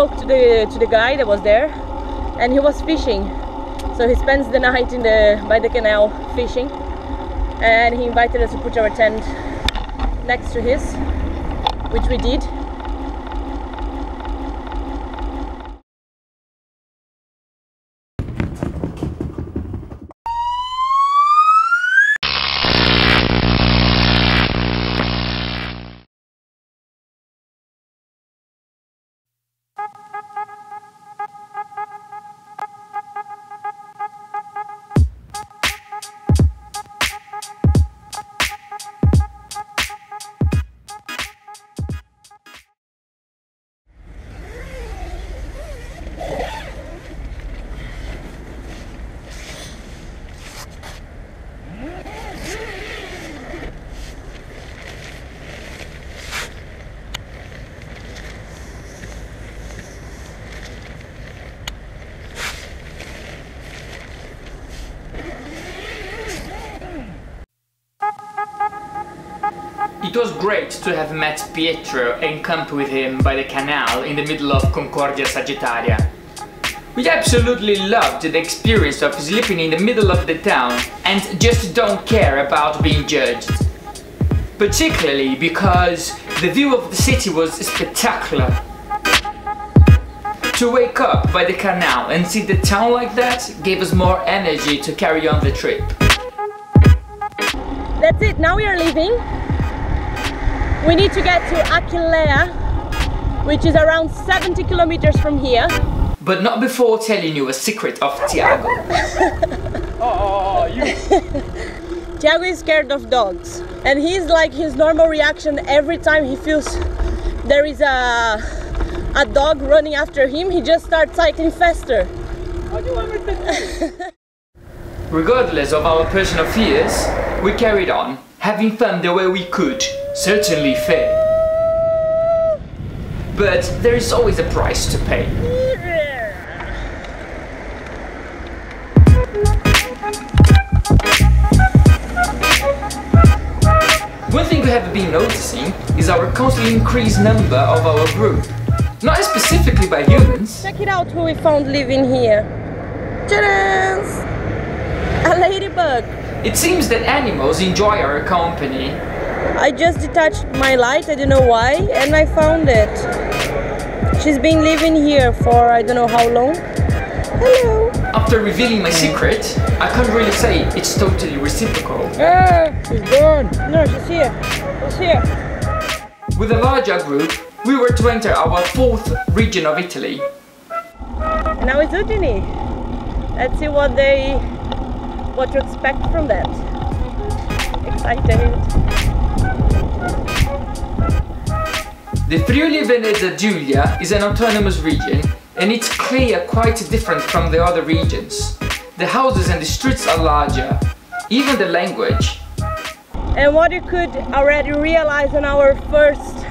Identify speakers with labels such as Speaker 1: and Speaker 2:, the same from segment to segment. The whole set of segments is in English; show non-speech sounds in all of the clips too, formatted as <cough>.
Speaker 1: spoke to the to the guy that was there, and he was fishing. So he spends the night in the by the canal fishing, and he invited us to put our tent next to his, which we did.
Speaker 2: It was great to have met Pietro and camped with him by the canal in the middle of Concordia Sagittaria. We absolutely loved the experience of sleeping in the middle of the town and just don't care about being judged. Particularly because the view of the city was spectacular. To wake up by the canal and see the town like that gave us more energy to carry on the trip.
Speaker 1: That's it. Now we are leaving. We need to get to Aquileia, which is around 70 kilometers from here.
Speaker 2: But not before telling you a secret of Tiago. <laughs> <laughs>
Speaker 1: Tiago is scared of dogs, and he's like his normal reaction every time he feels there is a a dog running after him. He just starts cycling faster. <laughs>
Speaker 2: Regardless of our personal fears, we carried on, having fun the way we could, certainly fair. But there is always a price to pay. One thing we have been noticing is our constantly increased number of our group. Not specifically by humans,
Speaker 1: Check it out who we found living here. A ladybug.
Speaker 2: it seems that animals enjoy our company.
Speaker 1: I just detached my light, I don't know why, and I found it. She's been living here for I don't know how long. Hello.
Speaker 2: After revealing my secret, I can't really say it's totally reciprocal.
Speaker 1: Ah, she's gone. No, she's here. She's here.
Speaker 2: With a larger group, we were to enter our fourth region of Italy.
Speaker 1: And now it's Udine. Let's see what they, what to expect from that. Excited.
Speaker 2: The Friuli Venezia Giulia is an autonomous region and it's clear quite different from the other regions. The houses and the streets are larger, even the language.
Speaker 1: And what you could already realize on our first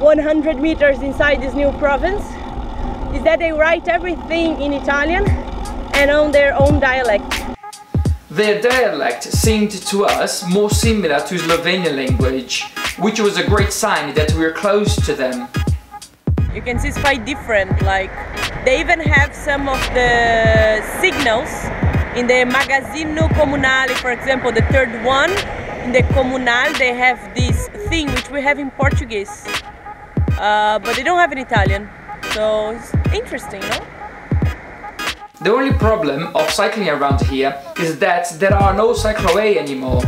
Speaker 1: 100 meters inside this new province is that they write everything in Italian and on their own dialect.
Speaker 2: Their dialect seemed to us more similar to Slovenian language, which was a great sign that we were close to them.
Speaker 1: You can see it's quite different, like they even have some of the signals in the Magazzino Comunale, for example, the third one. In the Comunal, they have this thing which we have in Portuguese, uh, but they don't have in Italian. So it's interesting, no?
Speaker 2: The only problem of cycling around here is that there are no cycleway anymore.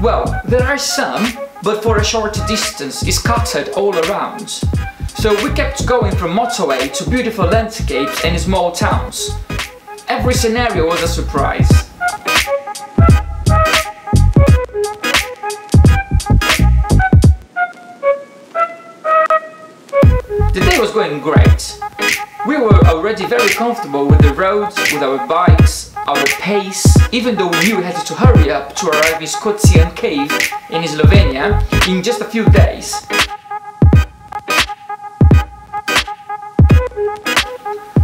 Speaker 2: Well, there are some, but for a short distance is scattered all around. So we kept going from motorway to beautiful landscapes and small towns. Every scenario was a surprise. The day was going great. We were already very comfortable with the roads, with our bikes, our pace, even though we had to hurry up to arrive in Škocjan Cave in Slovenia in just a few days.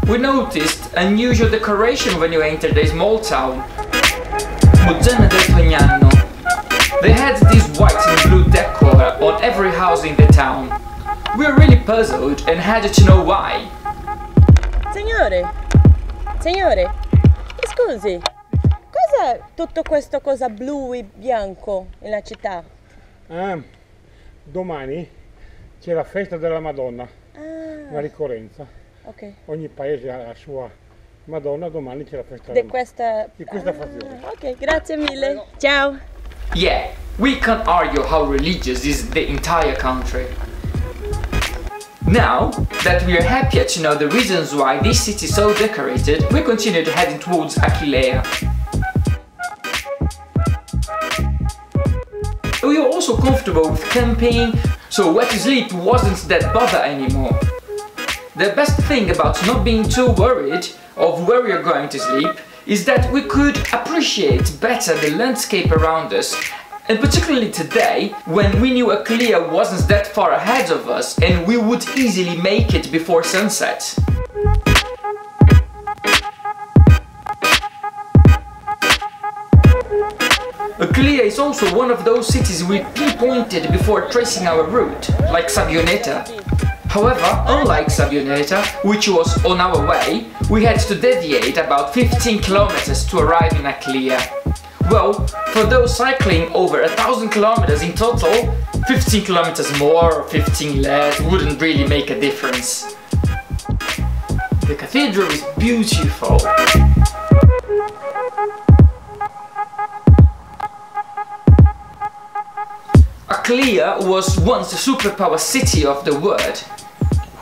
Speaker 2: We noticed unusual decoration when you entered a small town. Muzzana del Turgnano. They had this white and blue decor on every house in the town. We were really puzzled and had to know why.
Speaker 1: Signore, signore, scusi, cos'è tutto questo cosa blu e bianco nella città?
Speaker 3: Ah, domani c'è la festa della Madonna,
Speaker 1: Ah,
Speaker 3: una ricorrenza.
Speaker 1: ok.
Speaker 3: Ogni paese ha la sua Madonna, domani c'è la festa
Speaker 1: Di
Speaker 3: della Madonna.
Speaker 1: questa...
Speaker 3: Di questa fazione.
Speaker 1: Ah, ok, grazie mille. Ciao.
Speaker 2: Yeah, we can't argue how religious is the entire country. Now that we are happier to know the reasons why this city is so decorated, we continue to heading towards Aquileia. Comfortable with camping, so to sleep wasn't that bother anymore. The best thing about not being too worried of where we are going to sleep is that we could appreciate better the landscape around us and particularly today when we knew Aquileia wasn't that far ahead of us and we would easily make it before sunset. Aquileia is also one of those cities we pinpointed before tracing our route, like Sabbioneta. However, unlike Sabbioneta, which was on our way, we had to deviate about 15 kilometers to arrive in Aquileia. Well, for those cycling over a thousand kilometers in total, 15 kilometers more or 15 less wouldn't really make a difference. The cathedral is beautiful. Aquileia was once a superpower city of the world.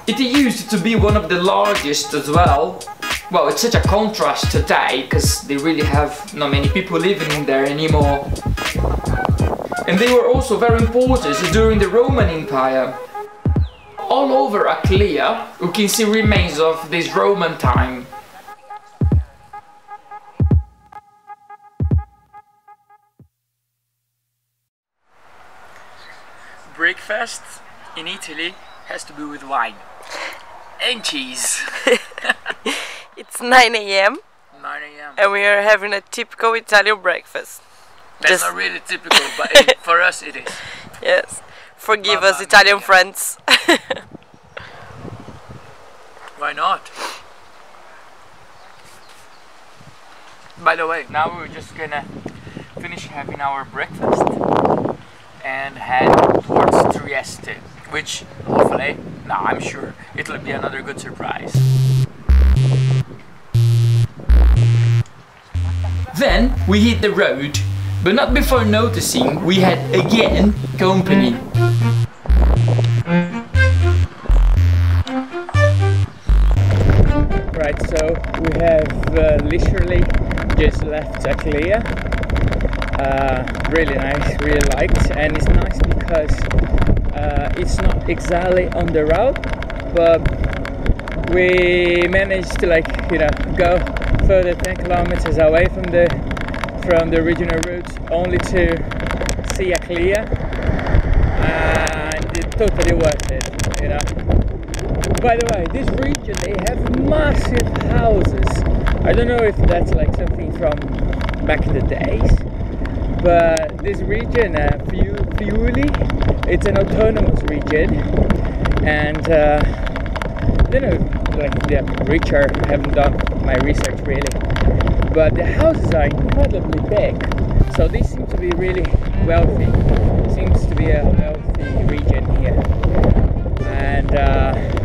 Speaker 2: It used to be one of the largest as well. Well, it's such a contrast today because they really have not many people living in there anymore. And they were also very important during the Roman Empire. All over Aquileia, you can see remains of this Roman time.
Speaker 4: Breakfast in Italy has to be with wine and cheese. <laughs>
Speaker 1: It's 9 a.m.
Speaker 4: 9 a.m.
Speaker 1: and we are having a typical Italian breakfast.
Speaker 4: That's
Speaker 1: just-
Speaker 4: not really typical, but it, for us it is. <laughs>
Speaker 1: Yes. Forgive
Speaker 4: Mamma
Speaker 1: us, Italian
Speaker 4: mia.
Speaker 1: friends. <laughs>
Speaker 4: Why not? By the way,
Speaker 2: Now we're just gonna finish having our breakfast and head towards Trieste, which hopefully, now I'm sure it'll be another good surprise. Then we hit the road, but not before noticing we had again company.
Speaker 5: Right, so we have uh, literally just left Aquileia. Uh, really nice, really liked, and it's nice because uh, it's not exactly on the route, but we managed to like you know go further 10 kilometers away from the from the original route only to see Aquileia, and it's totally worth it, you know. By the way, this region they have massive houses. I don't know if that's like something from back in the days, but this region, uh, Friuli, it's an autonomous region, and uh, I don't know, like the richer. I haven't done my research really, but the houses are incredibly big. So this seems to be really wealthy. Seems to be a wealthy region here, and. Uh,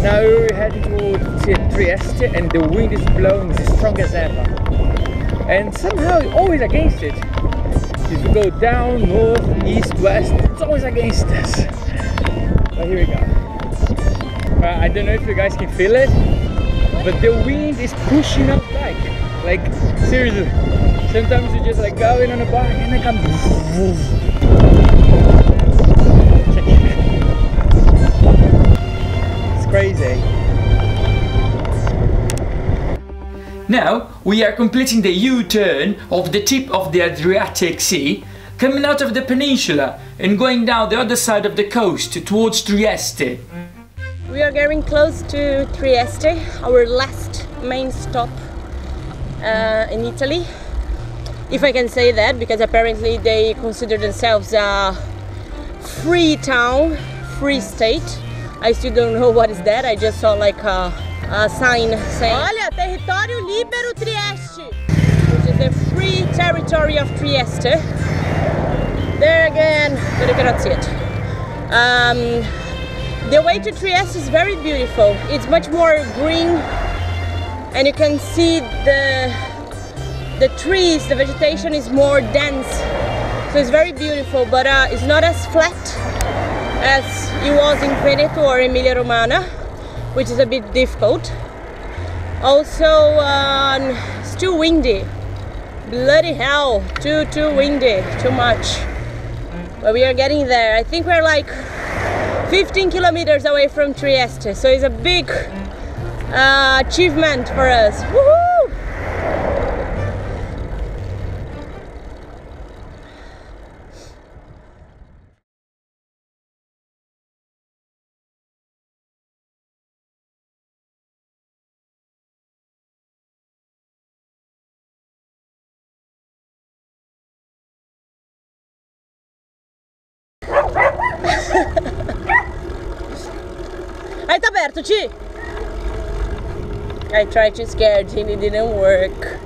Speaker 5: now we're heading towards Trieste and the wind is blowing as strong as ever. And somehow always against it. If we go down, north, east, west, it's always against us. But here we go. Uh, I don't know if you guys can feel it, but the wind is pushing us back. Like seriously. Sometimes you just like going on a bike and it comes. <laughs> It's crazy.
Speaker 2: Now we are completing the U-turn of the tip of the Adriatic Sea, coming out of the peninsula and going down the other side of the coast towards Trieste.
Speaker 1: We are getting close to Trieste, our last main stop uh, in Italy. If I can say that, because apparently they consider themselves a free town, free state. I still don't know <laughs> what is that. I just saw like a, a sign saying Olha, território libero Trieste, which is the free territory of Trieste. There again, but you cannot see it. Um, the way to Trieste is very beautiful. It's much more green and you can see the the trees, the vegetation is more dense. So it's very beautiful, but uh, it's not as flat as it was in Veneto or Emilia Romagna, which is a bit difficult. Also, um, it's too windy. Bloody hell, too, too windy, too much. But we are getting there. I think we're like 15 kilometers away from Trieste, so it's a big uh, achievement for us. Woohoo! <laughs> Aí tá aberto, Ti! I tried to scare Ginny, didn't work.